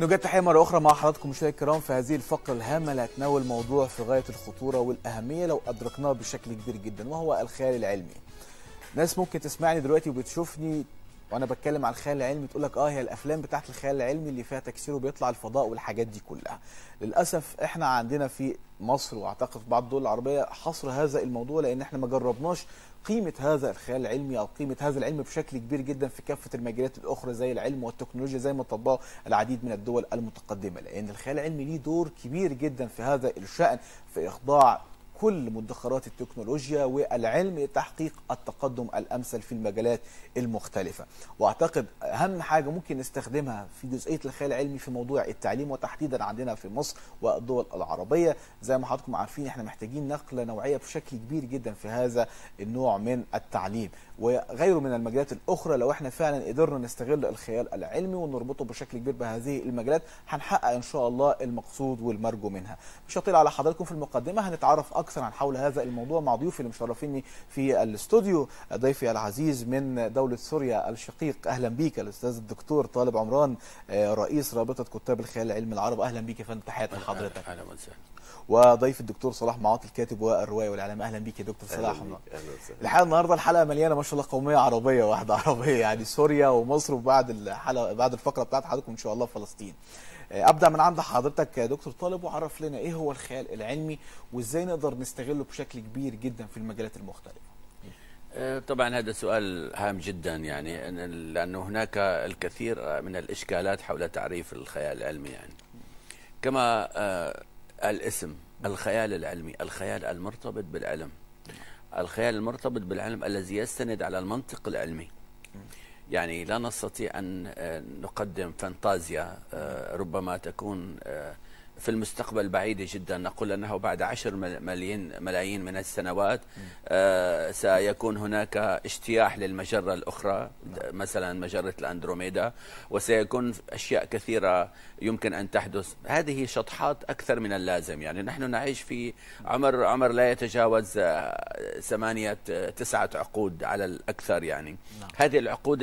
نوجد تحية مرة أخرى مع حضراتكم مشاهدينا الكرام في هذه الفقرة الهامة اللي هتناول موضوع في غاية الخطورة والأهمية لو أدركناه بشكل كبير جدا وهو الخيال العلمي. ناس ممكن تسمعني دلوقتي وبتشوفني وأنا بتكلم عن الخيال العلمي تقول لك آه هي الأفلام بتاعت الخيال العلمي اللي فيها تكسير وبيطلع الفضاء والحاجات دي كلها للأسف إحنا عندنا في مصر وأعتقد في بعض الدول العربية حصر هذا الموضوع لأن إحنا ما جربناش قيمة هذا الخيال العلمي أو قيمة هذا العلم بشكل كبير جدا في كافة المجالات الأخرى زي العلم والتكنولوجيا زي ما طبقوا العديد من الدول المتقدمة. لأن الخيال العلمي ليه دور كبير جدا في هذا الشأن في إخضاع كل مدخرات التكنولوجيا والعلم لتحقيق التقدم الأمثل في المجالات المختلفة. وأعتقد أهم حاجة ممكن نستخدمها في جزئية الخيال العلمي في موضوع التعليم وتحديدا عندنا في مصر والدول العربية. زي ما حضراتكم عارفين إحنا محتاجين نقلة نوعية بشكل كبير جدا في هذا النوع من التعليم. وغيره من المجالات الأخرى لو إحنا فعلا قدرنا نستغل الخيال العلمي ونربطه بشكل كبير بهذه المجالات هنحقق إن شاء الله المقصود والمرجو منها. مش هطيل على حضراتكم في المقدمة هنتعرف أكثر عن حول هذا الموضوع مع ضيوفي اللي مشرفيني في الاستوديو ضيفي العزيز من دولة سوريا الشقيق. أهلا بيك الأستاذ الدكتور طالب عمران رئيس رابطة كتاب الخيال العلمي العرب. أهلا بيك يا فندم تحياتي لحضرتك. أهلا وسهلا. وضيف الدكتور صلاح معاطي الكاتب والرواية والإعلام. أهلا بيك يا دكتور صلاح. أهلا وسهلا. الحقيقة النهارده الحلقة مليانة ما شاء الله قومية عربية واحدة عربية يعني سوريا ومصر وبعد الحلقة بعد الفقرة بتاعت حضراتكم إن شاء الله فلسطين. أبدأ من عند حضرتك يا دكتور طالب وعرف لنا إيه هو الخيال العلمي وإزاي نقدر نستغله بشكل كبير جدا في المجالات المختلفة. طبعا هذا سؤال هام جدا يعني لأنه هناك الكثير من الإشكالات حول تعريف الخيال العلمي يعني. كما الاسم الخيال العلمي الخيال المرتبط بالعلم. الخيال المرتبط بالعلم الذي يستند على المنطق العلمي. يعني لا نستطيع أن نقدم فانتازيا ربما تكون في المستقبل بعيدة جدا. نقول أنه بعد عشر ملايين ملايين من السنوات سيكون هناك اجتياح للمجرة الأخرى مثلا مجرة الأندروميدا وسيكون أشياء كثيرة يمكن أن تحدث. هذه شطحات أكثر من اللازم. يعني نحن نعيش في عمر عمر لا يتجاوز ثمانية تسعة عقود على الأكثر يعني. هذه العقود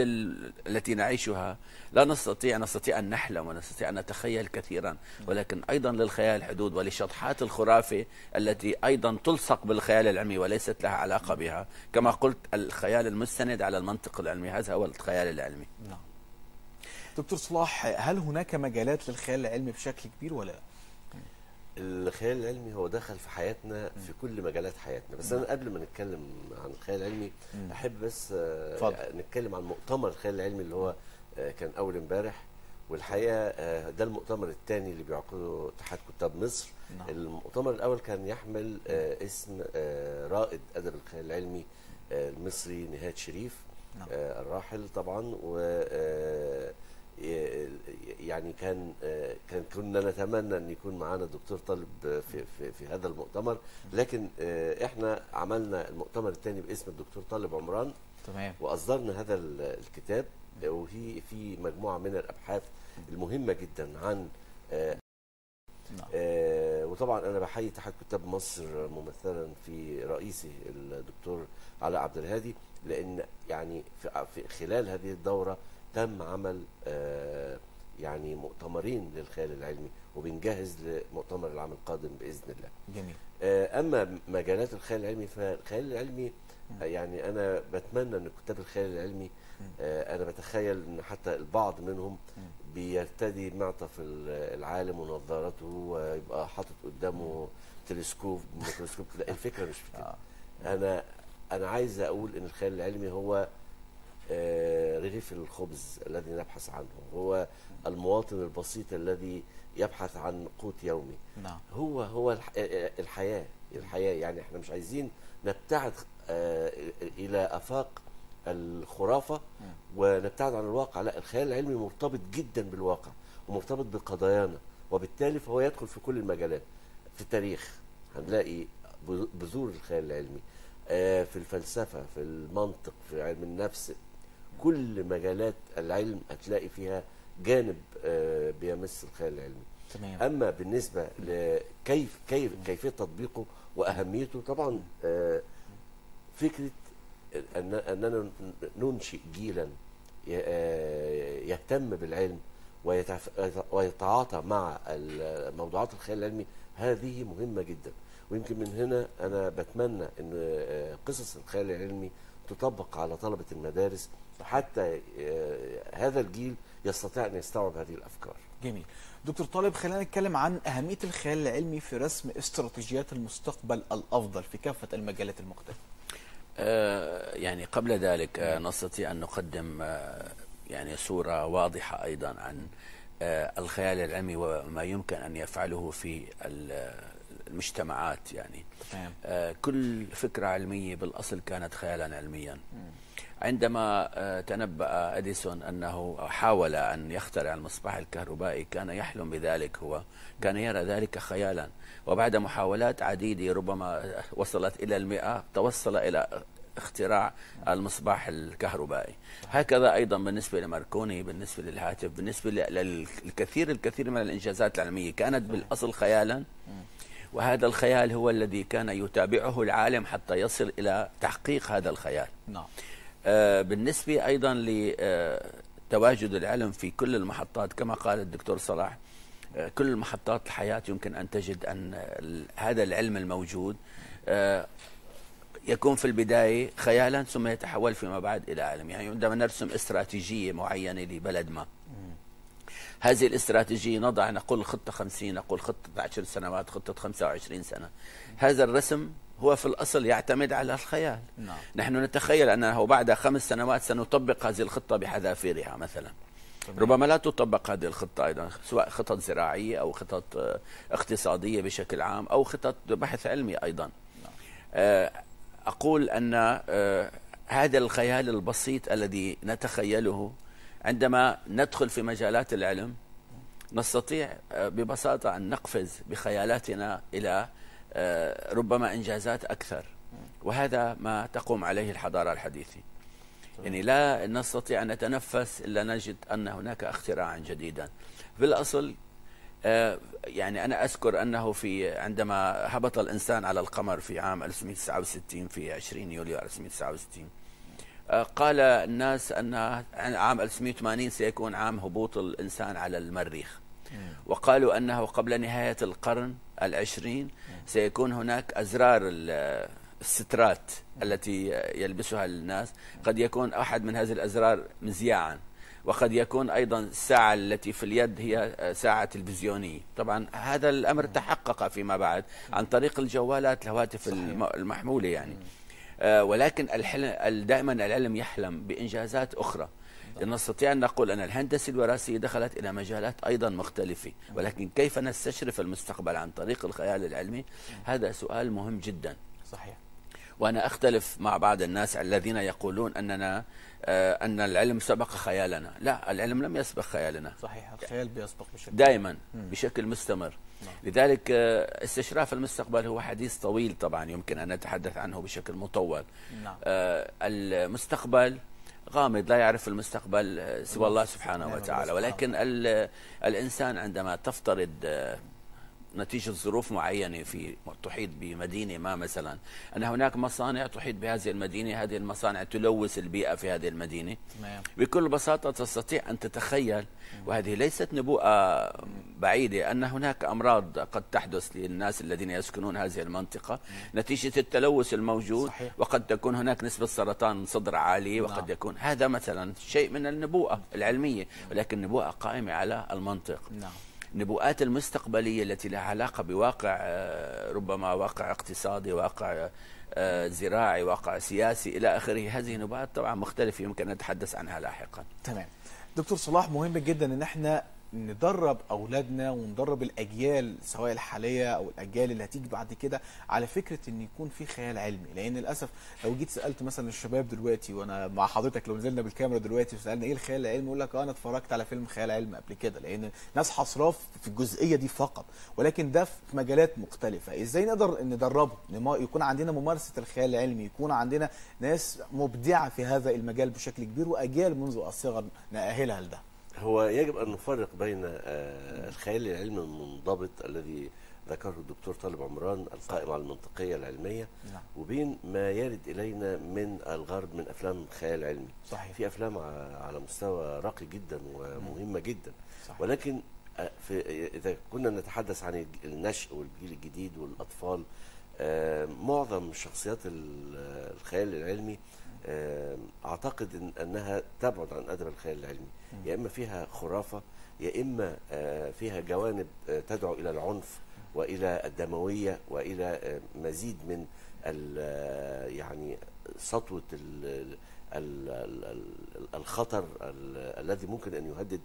التي نعيشها لا نستطيع نستطيع أن نحلم ونستطيع أن نتخيل كثيرا. ولكن أيضا للخيال حدود ولشطحات الخرافة التي أيضا تلصق بالخيال العلمي وليست لها علاقة بها. كما قلت الخيال المستند على المنطق العلمي. هذا هو الخيال العلمي. نعم. دكتور صلاح هل هناك مجالات للخيال العلمي بشكل كبير ولا الخيال العلمي هو دخل في حياتنا في كل مجالات حياتنا. بس أنا قبل ما نتكلم عن الخيال العلمي أحب بس فضل. نتكلم عن مؤتمر الخيال العلمي اللي هو كان أول امبارح. والحقيقة ده المؤتمر الثاني اللي بيعقده اتحاد كتاب مصر. نعم. المؤتمر الأول كان يحمل اسم رائد أدب الخيال العلمي المصري نهاد شريف نعم. الراحل طبعا. و يعني كان كان كنا نتمنى أن يكون معانا الدكتور طالب في في في هذا المؤتمر لكن إحنا عملنا المؤتمر الثاني باسم الدكتور طالب عمران تمام وأصدرنا هذا الكتاب وهي في مجموعة من الأبحاث المهمة جدا عن نعم. آه وطبعا أنا بحيي اتحاد كتاب مصر ممثلا في رئيسه الدكتور علاء عبد الهادي لأن يعني في, في خلال هذه الدورة تم عمل آه يعني مؤتمرين للخيال العلمي وبنجهز لمؤتمر العام القادم بإذن الله. جميل. آه أما مجالات الخيال العلمي فالخيال العلمي يعني أنا بتمنى إن كتاب الخيال العلمي آه أنا بتخيل إن حتى البعض منهم بيرتدي معطف العالم ونظارته ويبقى حاطط قدامه تلسكوب ميكروسكوب. لا الفكرة مش في كده. أنا أنا عايز أقول إن الخيال العلمي هو رغيف الخبز الذي نبحث عنه. هو المواطن البسيط الذي يبحث عن قوت يومي. نعم. هو هو الحياة. الحياة يعني إحنا مش عايزين نبتعد آه إلى أفاق الخرافة ونبتعد عن الواقع. لا الخيال العلمي مرتبط جدا بالواقع ومرتبط بقضايانا وبالتالي فهو يدخل في كل المجالات. في التاريخ هنلاقي بذور الخيال العلمي. آه في الفلسفة في المنطق في علم النفس. كل مجالات العلم هتلاقي فيها جانب آه بيمس الخيال العلمي. تمام. أما بالنسبة لكيف كيف كيفية تطبيقه وأهميته طبعا آه فكرة أن أننا ننشئ جيلا يهتم بالعلم ويتعاطى مع موضوعات الخيال العلمي هذه مهمة جدا. ويمكن من هنا أنا بتمنى آه، قصص الخيال العلمي تطبق على طلبة المدارس حتى آه، هذا الجيل يستطيع أن يستوعب هذه الأفكار. جميل. دكتور طالب خلينا نتكلم عن أهمية الخيال العلمي في رسم استراتيجيات المستقبل الأفضل في كافة المجالات المختلفة. آه، يعني قبل ذلك آه، نستطيع أن نقدم آه، يعني صورة واضحة أيضا عن الخيال العلمي وما يمكن أن يفعله في ال- المجتمعات يعني. تمام. كل فكرة علمية بالأصل كانت خيالا علميا. عندما آه، تنبأ أديسون أنه حاول أن يخترع المصباح الكهربائي كان يحلم بذلك هو كان يرى ذلك خيالا. وبعد محاولات عديدة ربما وصلت إلى المئة توصل إلى اختراع المصباح الكهربائي. هكذا أيضا بالنسبة لماركوني بالنسبة للهاتف بالنسبة للكثير الكثير من الإنجازات العلمية. كانت بالأصل خيالا. وهذا الخيال هو الذي كان يتابعه العالم حتى يصل إلى تحقيق هذا الخيال. نعم. آه، بالنسبة أيضا لتواجد العلم في كل المحطات كما قال الدكتور صلاح آه، كل محطات الحياة يمكن أن تجد أن هذا العلم الموجود آه، يكون في البداية خيالا ثم يتحول فيما بعد إلى علم. يعني عندما نرسم استراتيجية معينة لبلد ما هذه الاستراتيجية نضع نقول خطة 50 نقول خطة 10 سنوات خطة 25 سنة. هذا الرسم هو في الأصل يعتمد على الخيال. نعم. نحن نتخيل أنه بعد خمس سنوات سنطبق هذه الخطة بحذافيرها مثلا. ربما لا تطبق هذه الخطة أيضا سواء خطط زراعية أو خطط آه، اقتصادية بشكل عام أو خطط بحث علمي أيضا. آه، أقول أن آه، هذا الخيال البسيط الذي نتخيله عندما ندخل في مجالات العلم نستطيع ببساطة أن نقفز بخيالاتنا إلى ربما إنجازات أكثر. وهذا ما تقوم عليه الحضارة الحديثة يعني لا نستطيع أن نتنفس إلا نجد أن هناك اختراعا جديدا. في الأصل آه، يعني أنا أذكر أنه في عندما هبط الإنسان على القمر في عام 1969 في 20 يوليو 1969 آه، قال الناس أن عام 1980 سيكون عام هبوط الإنسان على المريخ. وقالوا أنه قبل نهاية القرن العشرين سيكون هناك أزرار ال- السترات التي يلبسها الناس. قد يكون أحد من هذه الأزرار مذياعا وقد يكون أيضا الساعة التي في اليد هي ساعة تلفزيونية. طبعا هذا الأمر تحقق فيما بعد عن طريق الجوالات الهواتف الم- المحمولة يعني. آه، ولكن دائما العلم يحلم بإنجازات أخرى. نستطيع أن نقول أن الهندسة الوراثية دخلت إلى مجالات أيضا مختلفة. ولكن كيف نستشرف المستقبل عن طريق الخيال العلمي؟ هذا سؤال مهم جدا. صحيح. وأنا أختلف مع بعض الناس الذين يقولون أننا آه، أن العلم سبق خيالنا. لا العلم لم يسبق خيالنا. صحيح الخيال بيسبق بشكل دائما بشكل مستمر. لذلك آه، استشراف المستقبل هو حديث طويل طبعا يمكن أن نتحدث عنه بشكل مطول. نعم. آه، المستقبل غامض لا يعرف المستقبل آه، سوى الله سبحانه وتعالى. ولكن ال- الإنسان عندما تفترض آه، نتيجة ظروف معينة في تحيط بمدينة ما مثلا. أن هناك مصانع تحيط بهذه المدينة هذه المصانع تلوث البيئة في هذه المدينة. تمام. بكل بساطة تستطيع أن تتخيل وهذه ليست نبوءة بعيدة أن هناك أمراض قد تحدث للناس الذين يسكنون هذه المنطقة. نتيجة التلوث الموجود صحيح. وقد تكون هناك نسبة سرطان صدر عالية وقد نعم. يكون هذا مثلا شيء من النبوءة العلمية ولكن نبوءة قائمة على المنطق. نعم. النبوءات المستقبلية التي لها علاقة بواقع آه، ربما واقع اقتصادي واقع آه، زراعي واقع سياسي إلى آخره. هذه نبوءات طبعا مختلفة يمكن أن نتحدث عنها لاحقا. تمام. دكتور صلاح مهم جدا إن إحنا ندرب أولادنا وندرب الأجيال سواء الحالية أو الأجيال اللي هتيجي بعد كده على فكرة إن يكون في خيال علمي. لأن للأسف لو جيت سألت مثلا الشباب دلوقتي وأنا مع حضرتك لو نزلنا بالكاميرا دلوقتي وسألنا إيه الخيال العلمي يقول لك آه أنا اتفرجت على فيلم خيال علمي قبل كده. لأن ناس حصراف في الجزئية دي فقط. ولكن ده في مجالات مختلفة. إزاي نقدر ندربه؟ يكون عندنا ممارسة الخيال العلمي يكون عندنا ناس مبدعة في هذا المجال بشكل كبير وأجيال منذ الصغر نأهلها لده. هو يجب أن نفرق بين آه، الخيال العلمي المنضبط الذي ذكره الدكتور طالب عمران القائم على المنطقية العلمية نعم. وبين ما يرد إلينا من الغرب من أفلام خيال علمي. صحيح. في أفلام على مستوى راقي جدا ومهمة جدا. صحيح. ولكن آه، في إذا كنا نتحدث عن النشء والجيل الجديد والأطفال آه، معظم شخصيات ال- الخيال العلمي أعتقد إن أنها تبعد عن أدب الخيال العلمي. يا إما فيها خرافة يا إما آه، فيها جوانب آه، تدعو إلى العنف وإلى الدموية وإلى آه، مزيد من يعني سطوة ال- ال- ال- ال- الخطر ال- الذي ممكن أن يهدد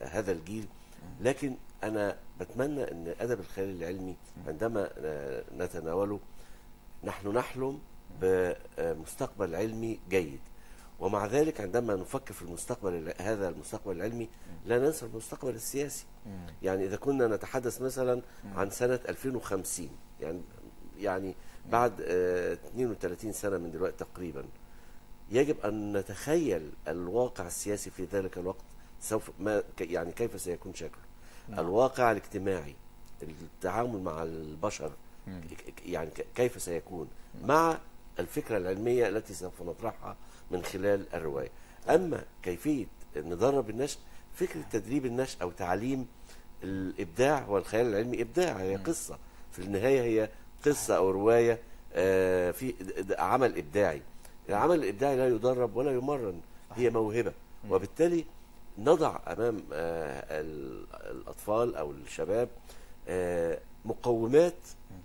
هذا الجيل. لكن أنا بتمنى إن أدب الخيال العلمي عندما نتناوله نحن نحلم بمستقبل علمي جيد. ومع ذلك عندما نفكر في المستقبل هذا المستقبل العلمي لا ننسى المستقبل السياسي. يعني إذا كنا نتحدث مثلا عن سنة 2050 يعني يعني بعد آه، 32 سنة من دلوقتي تقريبا يجب أن نتخيل الواقع السياسي في ذلك الوقت سوف ما يعني كيف سيكون شكله. نعم. الواقع الاجتماعي التعامل مع البشر يعني كيف سيكون مع الفكرة العلمية التي سوف نطرحها من خلال الرواية. أما كيفية ندرب النشء فكرة تدريب النشء أو تعليم الإبداع والخيال العلمي إبداع هي قصة. في النهاية هي قصة أو رواية آه، في عمل إبداعي. العمل الإبداعي لا يدرب ولا يمرن هي موهبة. وبالتالي نضع أمام آه، ال- الأطفال أو الشباب آه، مقومات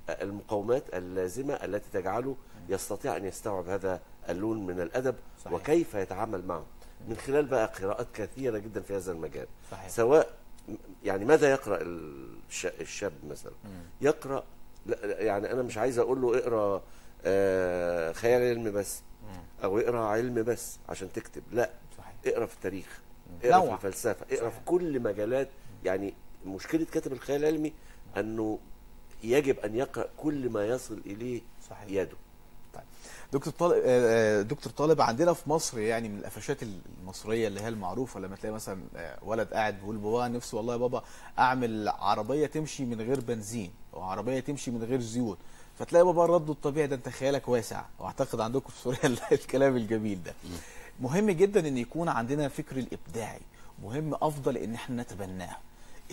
المقومات اللازمة التي تجعله يستطيع أن يستوعب هذا اللون من الأدب صحيح. وكيف يتعامل معه. من خلال بقى قراءات كثيرة جدا في هذا المجال. صحيح. سواء يعني ماذا يقرأ الش- الشاب مثلا؟ يقرأ يعني أنا مش عايز أقول له اقرأ آه، خيال علمي بس أو اقرأ علم بس عشان تكتب. لا صحيح. اقرأ في التاريخ اقرأ نوع. في الفلسفة اقرأ صحيح. في كل مجالات. يعني مشكلة كاتب الخيال العلمي أنه يجب أن يقرأ كل ما يصل إليه صحيح. يده. دكتور طالب آه، آه، دكتور طالب عندنا في مصر يعني من القفشات المصرية اللي هي المعروفة لما تلاقي مثلا آه، ولد قاعد بيقول بابا نفسي والله يا بابا أعمل عربية تمشي من غير بنزين أو عربية تمشي من غير زيوت. فتلاقي بابا رده الطبيعي ده أنت خيالك واسع. وأعتقد عندكم في سوريا الكلام الجميل ده. مهم جدا إن يكون عندنا فكر الإبداعي. مهم أفضل إن إحنا نتبناه.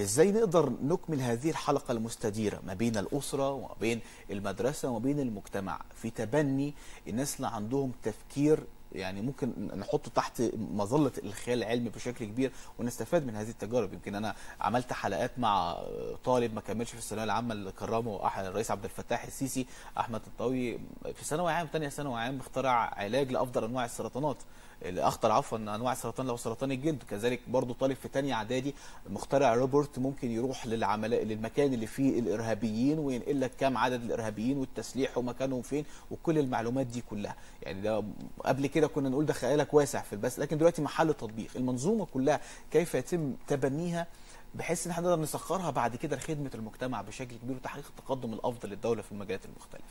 إزاي نقدر نكمل هذه الحلقة المستديرة ما بين الأسرة وما بين المدرسة وما بين المجتمع في تبني الناس اللي عندهم تفكير يعني ممكن نحطه تحت مظلة الخيال العلمي بشكل كبير ونستفاد من هذه التجارب. يمكن أنا عملت حلقات مع طالب ما كملش في الثانوية العامة اللي كرمه أح- الرئيس عبد الفتاح السيسي أحمد الطوي في ثانوي عام ثانية ثانوي عام اخترع علاج لأفضل أنواع السرطانات. الأخطر عفوا أنواع السرطان لو سرطان الجلد. كذلك برضو طالب في تانية إعدادي مخترع روبوت ممكن يروح للعمل للمكان اللي فيه الإرهابيين وينقل لك كام عدد الإرهابيين والتسليح ومكانهم فين وكل المعلومات دي كلها. يعني ده قبل كده كنا نقول ده خيالك واسع في البث لكن دلوقتي محل تطبيق. المنظومة كلها كيف يتم تبنيها بحيث إن إحنا نقدر نسخرها بعد كده لخدمة المجتمع بشكل كبير وتحقيق التقدم الأفضل للدولة في المجالات المختلفة.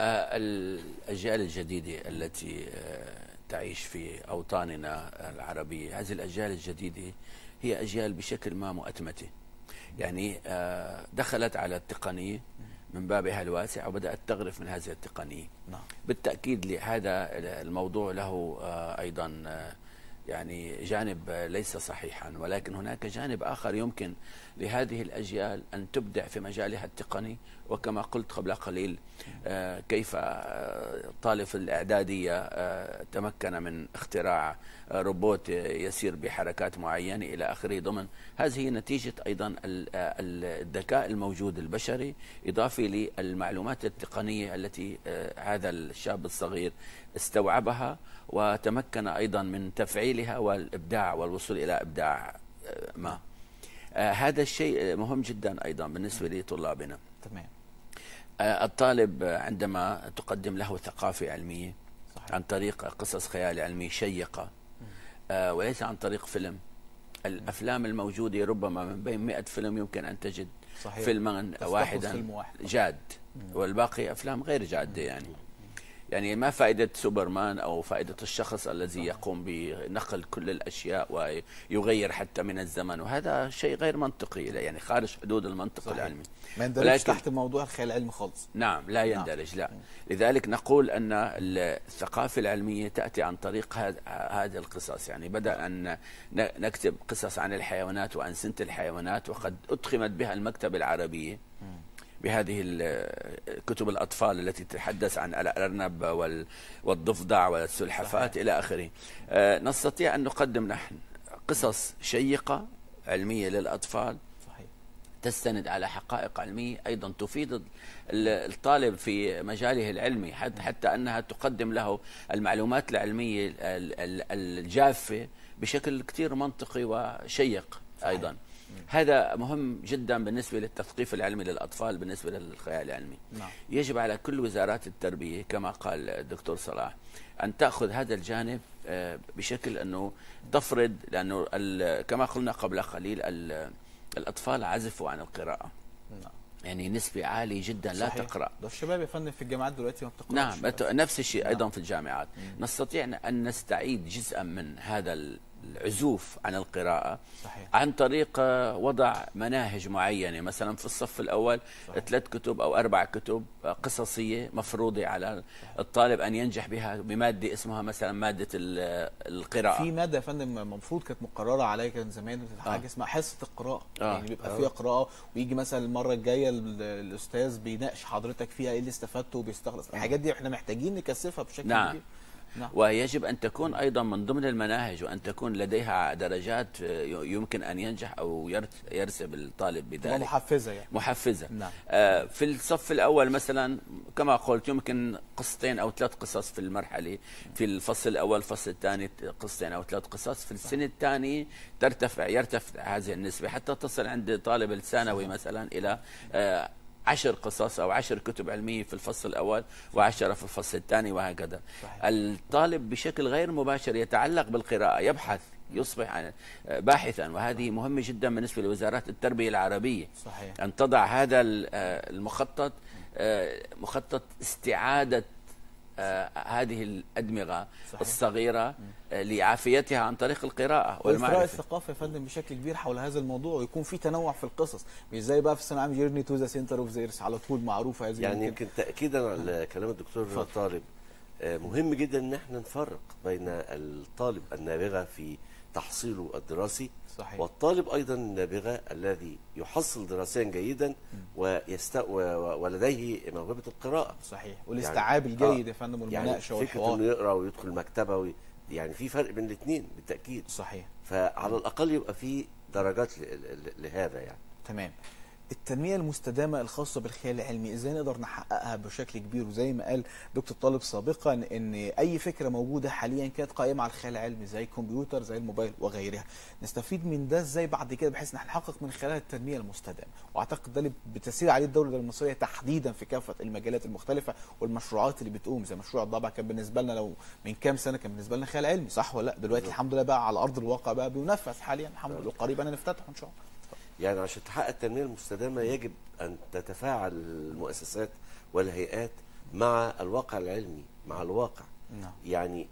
آه، الأجيال الجديدة التي آه، تعيش في أوطاننا العربية. هذه الأجيال الجديدة هي أجيال بشكل ما مؤتمتة. يعني آه، دخلت على التقنية من بابها الواسع وبدأت تغرف من هذه التقنية. نعم. بالتأكيد لهذا الموضوع له آه، أيضا آه، يعني جانب ليس صحيحا ولكن هناك جانب آخر يمكن لهذه الأجيال أن تبدع في مجالها التقني. وكما قلت قبل قليل آه، كيف آه، طالب الإعدادية آه، تمكن من اختراع روبوت يسير بحركات معينة إلى آخره ضمن هذه نتيجة أيضا ال- الذكاء الموجود البشري إضافي للمعلومات التقنية التي هذا الشاب الصغير استوعبها وتمكن أيضا من تفعيلها والإبداع والوصول إلى إبداع آه، ما. آه، هذا الشيء مهم جدا أيضا بالنسبة لطلابنا. تمام. آه، الطالب عندما تقدم له ثقافة علمية صحيح. عن طريق قصص خيال علمي شيقة وليس عن طريق فيلم. الأفلام الموجودة ربما من بين 100 فيلم يمكن أن تجد صحيح. فيلما واحدا فيلم واحد. جاد والباقي أفلام غير جادة يعني. يعني ما فائدة سوبرمان أو فائدة الشخص الذي يقوم بنقل كل الأشياء ويغير حتى من الزمن وهذا شيء غير منطقي يعني خارج حدود المنطق صحيح. العلمي. ما يندرجش ولكن- تحت موضوع الخيال العلمي خالص. نعم لا يندرج لا. لذلك نقول أن الثقافة العلمية تأتي عن طريق هذ- هذه القصص. يعني بدأ أن نكتب قصص عن الحيوانات وعن سنة الحيوانات وقد أدخمت بها المكتبة العربية. بهذه كتب الأطفال التي تتحدث عن الأرنب وال- والضفدع والسلحفات إلى آخره. آه، نستطيع أن نقدم نحن قصص شيقة علمية للأطفال تستند على حقائق علمية أيضا تفيد ال- الطالب في مجاله العلمي حتى, حتى أنها تقدم له المعلومات العلمية ال- ال- الجافة بشكل كثير منطقي وشيق أيضا. هذا مهم جدا بالنسبة للتثقيف العلمي للأطفال بالنسبة للخيال العلمي. نعم. يجب على كل وزارات التربية كما قال الدكتور صلاح أن تأخذ هذا الجانب آه، بشكل أنه تفرض لأنه كما قلنا قبل قليل ال- الأطفال عزفوا عن القراءة. نعم. يعني نسبة عالية جدا لا صحيح. تقرأ. ده الشباب يا فندم في الجامعات دلوقتي ما بتقرأش؟ نعم نفس الشيء نعم. أيضا في الجامعات. نستطيع أن نستعيد جزءا من هذا العزوف عن القراءة صحيح عن طريق آه، وضع مناهج معينة مثلا في الصف الأول صحيح. ثلاث كتب أو أربع كتب آه، قصصية مفروضة على الطالب أن ينجح بها بمادة اسمها مثلا مادة ال- القراءة في مادة يا فندم المفروض كانت مقررة عليا كان زمان حاجة آه. اسمها حصة القراءة آه. يعني بيبقى آه. فيها قراءة ويجي مثلا المرة الجاية ال- الأستاذ بيناقش حضرتك فيها إيه اللي استفدته وبيستخلص الحاجات دي إحنا محتاجين نكثفها بشكل نعم. كبير نعم. ويجب أن تكون أيضا من ضمن المناهج وأن تكون لديها درجات آه، يمكن أن ينجح أو يرسب الطالب بذلك. محفزه يعني. محفزة. نعم. آه، في الصف الأول مثلا كما قلت يمكن قصتين أو ثلاث قصص في المرحلة. في الفصل الأول الفصل الثاني قصتين أو ثلاث قصص. في السنة الثانية ترتفع يرتفع هذه النسبة حتى تصل عند طالب الثانوي مثلا إلى آه، عشر قصص أو عشر كتب علمية في الفصل الأول وعشرة في الفصل الثاني وهكذا. صحيح. الطالب بشكل غير مباشر يتعلق بالقراءة يبحث يصبح آه، باحثا وهذه مهمة جدا بالنسبة لوزارات التربية العربية. صحيح. أن تضع هذا آه، المخطط آه، مخطط استعادة هذه الأدمغة صحيح. الصغيرة آه، لعافيتها عن طريق القراءة والمعرفة. الثقافة يا فندم بشكل كبير حول هذا الموضوع ويكون في تنوع في القصص. مش زي بقى في الثانوية العامة Journey to the center of the earth على طول معروفة هذه يعني يمكن- تاكيدا على كلام الدكتور. طالب آه، مهم جدا إن إحنا نفرق بين الطالب النابغة في تحصيله الدراسي صحيح. والطالب أيضا النابغة الذي يحصل دراسيا جيدا ويست... و... ولديه موهبة القراءة. صحيح. والاستيعاب الجيد آه، يا فندم يعني والمناقشه فكرة والحوار إنه يقرأ ويدخل مكتبة وي... يعني في فرق بين الاثنين بالتأكيد. صحيح. فعلى الأقل يبقى في درجات ل... ل... لهذا يعني. تمام. التنمية المستدامة الخاصة بالخيال العلمي إزاي نقدر نحققها بشكل كبير؟ وزي ما قال دكتور طالب سابقا إن أي فكرة موجودة حاليا كانت قائمة على الخيال العلمي زي الكمبيوتر زي الموبايل وغيرها. نستفيد من ده إزاي بعد كده بحيث إن نحقق من خلالها التنمية المستدامة؟ وأعتقد ده اللي بتسير عليه الدولة المصرية تحديدا في كافة المجالات المختلفة والمشروعات اللي بتقوم زي مشروع الضبع كان بالنسبة لنا لو من كام سنة كان بالنسبة لنا خيال علمي صح ولا لأ؟ دلوقتي الحمد لله بقى على أرض الواقع بقى بينفذ حاليا الحمد لله. قريبا نفتتحه إن شاء الله. يعني عشان تحقق التنمية المستدامة يجب أن تتفاعل المؤسسات والهيئات مع الواقع العلمي مع الواقع. نعم. يعني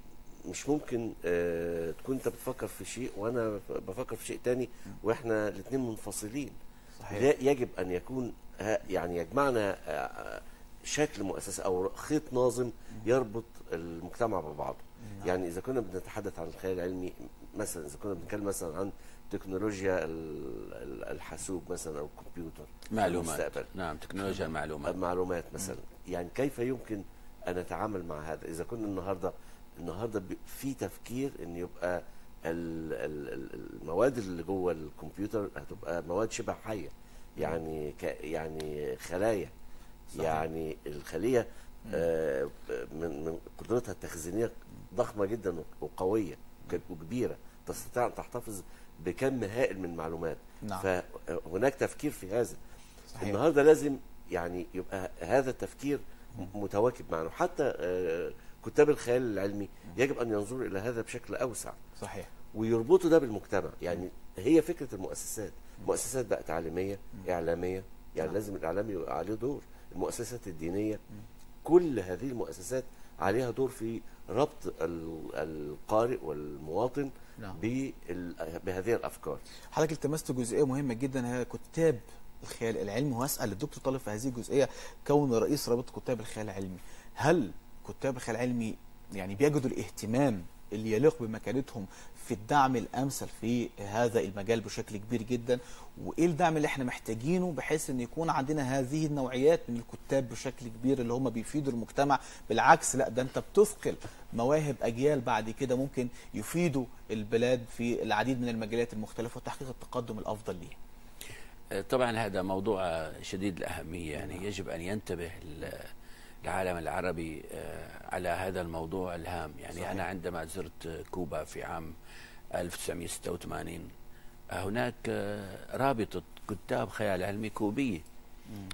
مش ممكن آه تكون أنت بتفكر في شيء وأنا بفكر في شيء تاني وإحنا الاثنين منفصلين. صحيح. لا يجب أن يكون يعني يجمعنا آه، آه، شكل مؤسسة أو خيط ناظم يربط المجتمع ببعضه. نعم. يعني إذا كنا بنتحدث عن الخيال العلمي مثلا إذا كنا بنتكلم مثلا عن تكنولوجيا ال- ال- الحاسوب مثلا أو الكمبيوتر معلومات. المستقبل. نعم تكنولوجيا المعلومات. معلومات مثلا. يعني كيف يمكن أن نتعامل مع هذا؟ إذا كنا النهارده النهارده في تفكير إن يبقى ال- ال- ال- المواد اللي جوه الكمبيوتر هتبقى مواد شبه حية. يعني ك يعني خلايا. صحيح. يعني الخلية آه، من من قدرتها التخزينية ضخمة جدا وقوية وك- وكبيرة. تستطيع أن تحتفظ بكم هائل من المعلومات نعم. فهناك تفكير في هذا. صحيح. النهارده لازم يعني يبقى هذا التفكير متواكب معنا. حتى آه، كتاب الخيال العلمي يجب أن ينظروا إلى هذا بشكل أوسع. صحيح. ويربطوا ده بالمجتمع. يعني هي فكرة المؤسسات. مؤسسات بقى تعليميه إعلامية. يعني نعم. لازم الإعلام يبقى عليه دور. المؤسسات الدينية. كل هذه المؤسسات عليها دور في ربط ال- القارئ والمواطن نعم. بهذه الأفكار. حضرتك التمست جزئية مهمة جدا هي كتاب الخيال العلمي. واسال الدكتور طالب في هذه الجزئية كون رئيس رابطه كتاب الخيال العلمي. هل كتاب الخيال العلمي يعني بيجدوا الاهتمام اللي يليق بمكانتهم في الدعم الأمثل في هذا المجال بشكل كبير جدا. وإيه الدعم اللي إحنا محتاجينه بحيث إن يكون عندنا هذه النوعيات من الكتاب بشكل كبير اللي هم بيفيدوا المجتمع؟ بالعكس لا ده أنت بتثقل مواهب أجيال بعد كده ممكن يفيدوا البلاد في العديد من المجالات المختلفة وتحقيق التقدم الأفضل ليه طبعا هذا موضوع شديد الأهمية يعني يجب أن ينتبه العالم العربي آه، على هذا الموضوع الهام. يعني صحيح. أنا عندما زرت كوبا في عام 1986 هناك آه، رابطة كتاب خيال علمي كوبية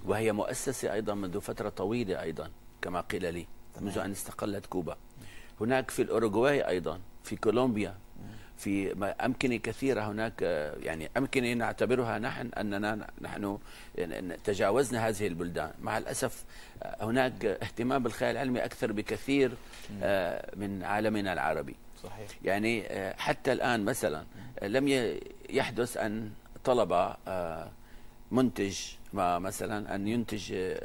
وهي مؤسسة أيضا منذ فترة طويلة أيضا كما قيل لي منذ أن استقلت كوبا. هناك في الأوروغواي أيضا في كولومبيا في أمكنة كثيرة هناك يعني أمكنة نعتبرها نحن أننا نحن تجاوزنا هذه البلدان. مع الأسف هناك اهتمام بالخيال العلمي أكثر بكثير آه، من عالمنا العربي. صحيح. يعني آه، حتى الآن مثلا لم يحدث أن طلب آه، منتج ما مثلا أن ينتج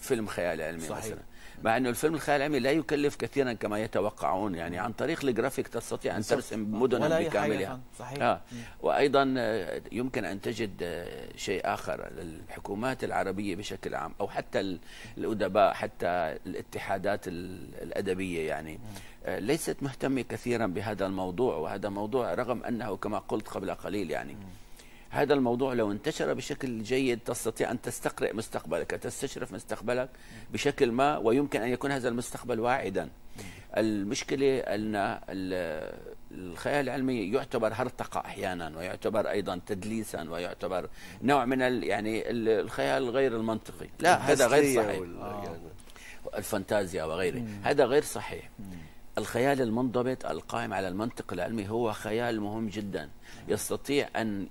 فيلم خيال علمي صحيح. مثلا. مع أنه الفيلم الخيال العلمي لا يكلف كثيرا كما يتوقعون يعني عن طريق الجرافيك تستطيع بالضبط. ترسم مدنا بكاملها. صحيح. آه. وأيضا آه، يمكن أن تجد آه، شيء آخر للحكومات العربية بشكل عام أو حتى ال- الأدباء حتى الاتحادات ال- الأدبية يعني آه، ليست مهتمة كثيرا بهذا الموضوع وهذا موضوع رغم أنه كما قلت قبل قليل يعني هذا الموضوع لو انتشر بشكل جيد تستطيع أن تستقرئ مستقبلك تستشرف مستقبلك بشكل ما ويمكن أن يكون هذا المستقبل واعدا. المشكلة أن ال- الخيال العلمي يعتبر هرطقة أحيانا ويعتبر أيضا تدليسا ويعتبر نوع من يعني ال- الخيال غير المنطقي. لا هذا غير صحيح. يعني الفانتازيا وغيره. هذا غير صحيح. الخيال المنضبط القائم على المنطق العلمي هو خيال مهم جدا. يستطيع أن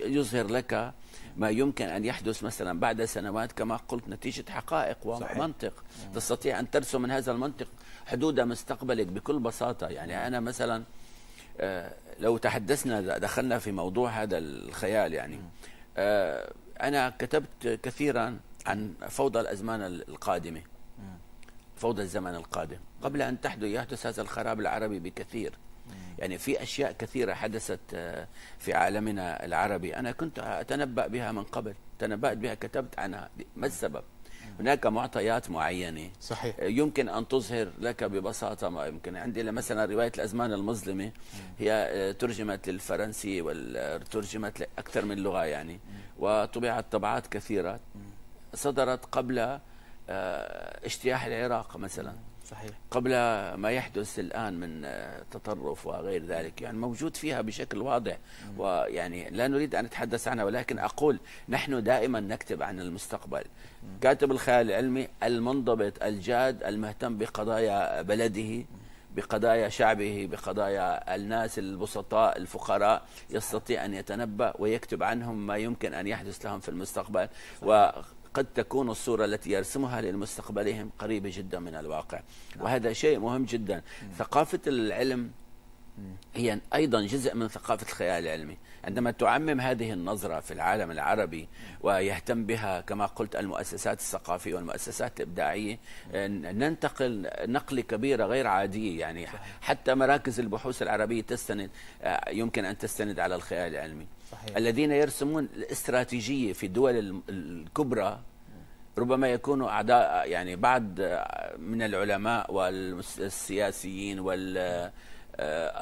يظهر لك ما يمكن أن يحدث مثلا بعد سنوات كما قلت نتيجة حقائق صحيح. ومنطق. تستطيع أن ترسم من هذا المنطق حدود مستقبلك بكل بساطة. يعني أنا مثلا آه، لو تحدثنا دخلنا في موضوع هذا الخيال يعني. آه، أنا كتبت كثيرا عن فوضى الأزمان القادمة. فوضى الزمن القادم. قبل أن تحدث يحدث هذا الخراب العربي بكثير. يعني في أشياء كثيرة حدثت آه، في عالمنا العربي. أنا كنت أتنبأ بها من قبل. تنبأت بها كتبت عنها. ما السبب؟ هناك معطيات معينة. صحيح. يمكن أن تظهر لك ببساطة ما يمكن. عندي مثلا رواية الأزمان المظلمة. هي آه، ترجمت للفرنسي وترجمت لأكثر من لغة يعني. وطبعت طبعات كثيرة. صدرت قبل آه، اجتياح العراق مثلا. صحيح. قبل ما يحدث الآن من آه، تطرف وغير ذلك يعني موجود فيها بشكل واضح. ويعني لا نريد أن نتحدث عنها ولكن أقول نحن دائما نكتب عن المستقبل. كاتب الخيال العلمي المنضبط الجاد المهتم بقضايا بلده بقضايا شعبه بقضايا الناس البسطاء الفقراء يستطيع أن يتنبأ ويكتب عنهم ما يمكن أن يحدث لهم في المستقبل. وقد تكون الصورة التي يرسمها لمستقبلهم قريبة جدا من الواقع. وهذا شيء مهم جدا. ثقافة العلم هي أيضا جزء من ثقافة الخيال العلمي. عندما تعمم هذه النظرة في العالم العربي ويهتم بها كما قلت المؤسسات الثقافية والمؤسسات الإبداعية ننتقل نقلة كبيرة غير عادية يعني حتى مراكز البحوث العربية تستند آه، يمكن أن تستند على الخيال العلمي. صحيح. الذين يرسمون الاستراتيجية في الدول الكبرى ربما يكونوا أعداء يعني بعض من العلماء والسياسيين وال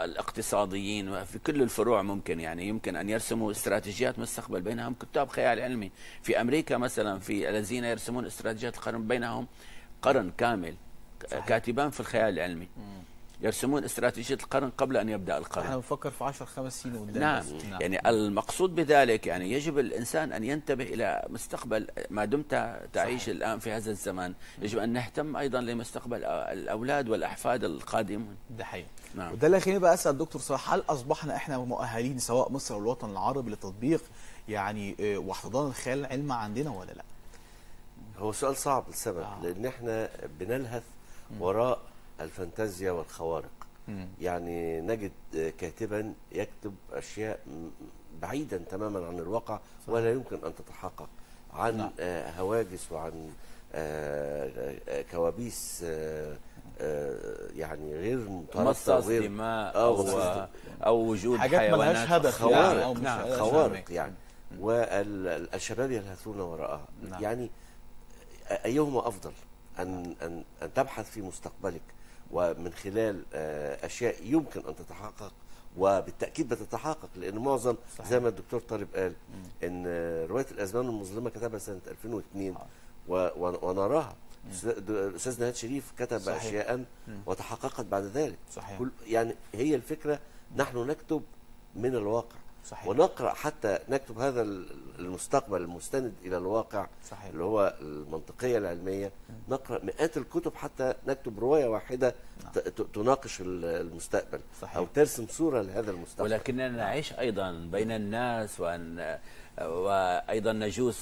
الاقتصاديين وفي كل الفروع ممكن يعني يمكن أن يرسموا استراتيجيات مستقبل بينهم كتاب خيال علمي في أمريكا مثلا في الذين يرسمون استراتيجيات القرن بينهم قرن كامل صحيح. كاتبان في الخيال العلمي يرسمون استراتيجية القرن قبل أن يبدأ القرن إحنا بنفكر في 10 خمس سنين قدام نعم. بس. يعني المقصود بذلك يعني يجب الإنسان أن ينتبه إلى مستقبل ما دمت تعيش صحيح. الآن في هذا الزمان يجب أن نهتم أيضا لمستقبل الأولاد والأحفاد القادمون ده حقيقي نعم وده اللي خليني بقى أسأل دكتور صلاح هل أصبحنا إحنا مؤهلين سواء مصر أو الوطن العربي لتطبيق يعني آه، واحتضان الخيال العلمي عندنا ولا لا؟ هو سؤال صعب لسبب آه. لأن إحنا بنلهث وراء الفانتازيا والخوارق مم. يعني نجد كاتبا يكتب أشياء بعيدا تماما عن الواقع ولا يمكن أن تتحقق عن نعم. آه، هواجس وعن آه، آه، كوابيس يعني غير مصاص وغير دماء أو مصاص أو وجود حاجات حيوانات ملهاش هدف خوارق. يعني أو مش نعم. ملهاش خوارق. يعني والشباب يلهثون وراءها نعم. يعني أيهما أفضل أن أن أن تبحث في مستقبلك ومن خلال آه، أشياء يمكن أن تتحقق وبالتأكيد بتتحقق لأن معظم صحيح. زي ما الدكتور طالب قال إن رواية الأزمان المظلمة كتبها سنة 2002 آه. ونراها. الاستاذ نهاد شريف كتب صحيح. اشياء وتحققت بعد ذلك. صحيح. كل يعني هي الفكرة نحن نكتب من الواقع. صحيح. ونقرأ حتى نكتب هذا ال- المستقبل المستند إلى الواقع صحيح. اللي هو المنطقية العلمية. نقرأ مئات الكتب حتى نكتب رواية واحدة ت- تناقش ال- المستقبل صحيح. أو ترسم صورة لهذا المستقبل. ولكننا نعيش أيضا بين الناس وأن وأيضا نجوس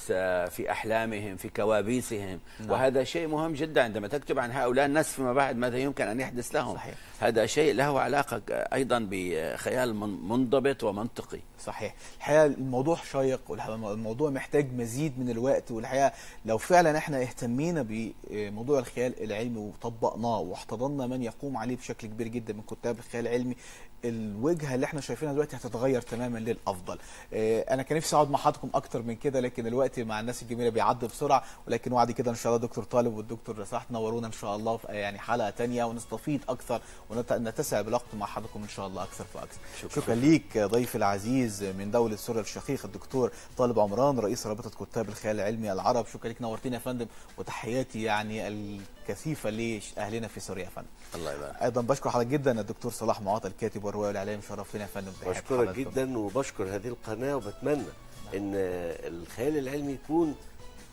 في أحلامهم في كوابيسهم. نعم. وهذا شيء مهم جدا عندما تكتب عن هؤلاء الناس فيما بعد ماذا يمكن أن يحدث لهم. صحيح. هذا شيء له علاقة أيضا بخيال من- منضبط ومنطقي. صحيح. الحقيقة الموضوع شيق والموضوع محتاج مزيد من الوقت والحقيقة لو فعلا إحنا اهتمينا بموضوع الخيال العلمي وطبقناه واحتضنا من يقوم عليه بشكل كبير جدا من كتاب الخيال العلمي الوجهة اللي إحنا شايفينها دلوقتي هتتغير تماما للأفضل. آه، أنا كان نفسي أقعد مع حضراتكم أكتر من كده لكن الوقت مع الناس الجميلة بيعدي بسرعة. ولكن وعد كده إن شاء الله دكتور طالب والدكتور صلاح تنورونا إن شاء الله في يعني حلقة تانية ونستفيد أكثر ونتسع بالوقت مع حضراتكم إن شاء الله أكثر فاكثر شكرا, شكرا ليك ضيفي العزيز من دولة سوريا الشقيق الدكتور طالب عمران رئيس رابطة كتاب الخيال العلمي العرب. شكرا ليك نورتنا يا فندم وتحياتي يعني الكثيفة لأهلنا في سوريا يا فندم. الله يبارك. أيضا بشكر حضرتك جدا الدكتور صلاح معاط الكاتب والروايه والإعلام شرفتنا يا فندم. بشكرك. جدا وبشكر هذه القناة وبتمنى إن الخيال العلمي يكون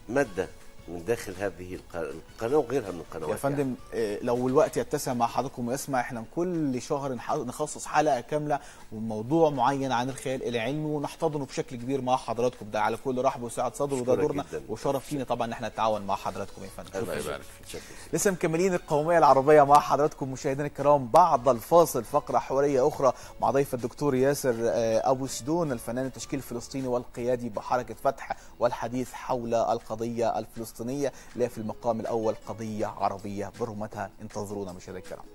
مادة. من داخل هذه الق- القناة وغيرها من القنوات يا فندم آه، لو الوقت يتسع مع حضراتكم ويسمع إحنا كل شهر نخصص حلقة كاملة وموضوع معين عن الخيال العلمي ونحتضنه بشكل كبير مع حضراتكم. ده على كل رحب وسعة صدر وده دورنا جداً. وشرف لينا طبعا إن إحنا نتعاون مع حضراتكم يا فندم. الله. يبارك فيك. لسه مكملين القومية العربية مع حضراتكم مشاهدينا الكرام بعد الفاصل. فقرة حوارية أخرى مع ضيف الدكتور ياسر آه، أبو سدون الفنان التشكيل الفلسطيني والقيادي بحركة فتح والحديث حول القضية الفلسطينية لا في المقام الأول قضية عربية. برمتها انتظرونا مشاهدينا الكرام.